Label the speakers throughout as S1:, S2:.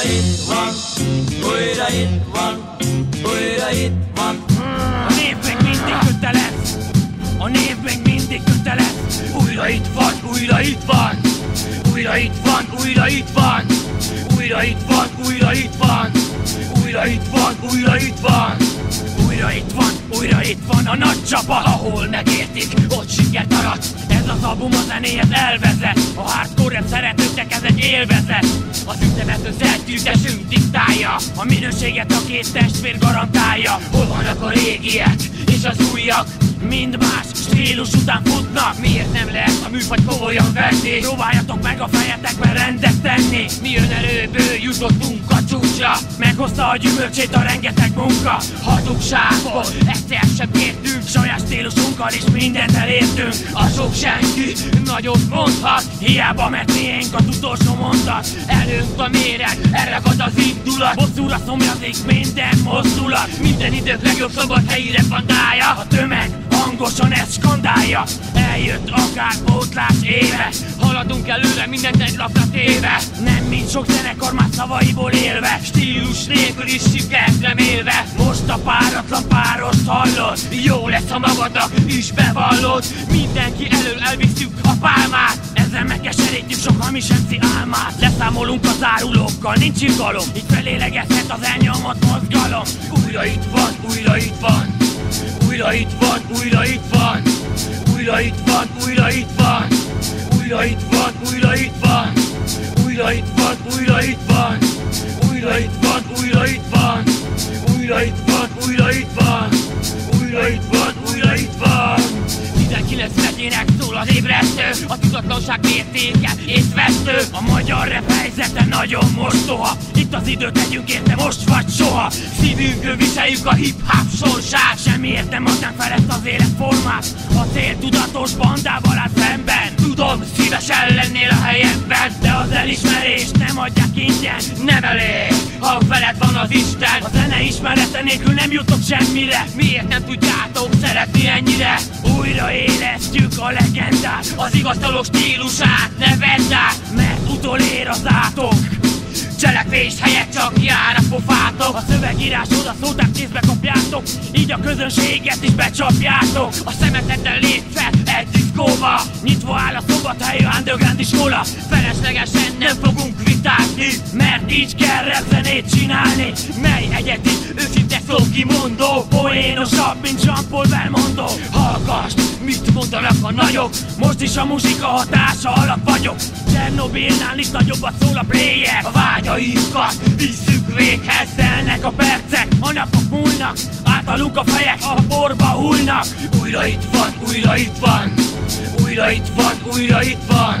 S1: újra itt van, újra itt van, újra itt van.
S2: A név még mindig köteles, a név még mindig köteles. Újra itt van, újra itt van, újra itt van, újra itt van, újra itt van, újra itt van, újra itt van, újra itt van. Újra itt van, a nagy csapat Ahol megértik, ott sikert arat Ez az album a zenéhez elvezet A hardcore rap szeretőknek ez egy élvezet Az üzenet az eltűntesünk diktálja A minőséget a két testvér garantálja. Hol vannak a régiek és az újak Mind más stílus után futnak. Miért nem lehet a műfaj komolyan venni? Próbáljatok meg a fejetekben rendet tenni. Mi önerőből jutottunk a csúcsra. Meghozta a gyümölcsét a rengeteg munka. Hazugságból egyszer sem kértünk Saját stílusunkkal is mindent elértünk. A sok senki nagyot mondhat Hiába mert miénk az utolsó mondat. Előnk a méreg, elragad az indulat. Bosszúra szomjazik minden mozdulat. Minden idők legjobb szabad helyi refandája A tömeg hangosan ezt skandálja Eljött akár pótlás éve Haladunk előre, mindent egy lapra téve. Nem mint sok zenekar már szavaiból élve Stílus nélkül is sikert remélve. Most a páratlan párost hallod Jó lesz, ha magadnak is bevallod. Mindenki elől elviszük a pálmát ezzel megkeserítjük sok hamis MC álmát. Leszámolunk az árulókkal, nincs izgalom Így felélegezhet az elnyomott mozgalom. Újra itt van, újra itt van újra itt van, újra itt uitvaart, moeila uitvaart, moeila uitvaart, moeila uitvaart, moeila uitvaart, moeila uitvaart, moeila uitvaart, moeila uitvaart, moeila uitvaart. Az ébresztő A tudatlanság mértéke észvesztő. A magyar rap helyzete nagyon mostoha Itt az időt tegyünk érte most vagy soha. Szívünkön viseljük a hip-hop sorsát. Semmiért nem adnánk fel ezt az életformát. A cél tudatos bandával áll szemben. Tudom, szívesen lennél a helyemben De az elismerést nem adják ingyen Nem elég, ha veled van az Isten. A zene ismerete nélkül nem jutok semmire. Miért nem tudjátok szeretni ennyire? Újra élesztjük a legendát Az igaztaló stílusát ne vedd át Mert utolér az átok. Cselekvés helyett csak jár a pofátok. A szövegírás oda szótát kézbe kapjátok. Így a közönséget is becsapjátok. A szemeteddel lép fel egy diszkóba Nyitva áll a szombathelyű underground iskola. Feleslegesen nem fogunk vitázni Mert így kell repzenét csinálni. Mely egyedi, őszinte szó kimondó Poénosabb, mint Jean-Paul Belmondo. Hallgass, mit mondanak a nagyok? Most is a muzsika hatása alatt vagyok. Csernobilnál is nagyobbat szól a player A vágyainkat visszük véghez Telnek a percek, a napok múlnak Általunk a fejek a porba hullnak. Újra itt van, újra itt van. Újra itt van, újra itt van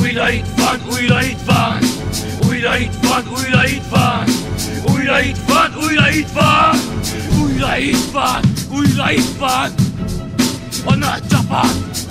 S2: We like fun, we like fun. We like fun, we like fun. We like fun, we like fun. We like fun, we like fun. On a Japan.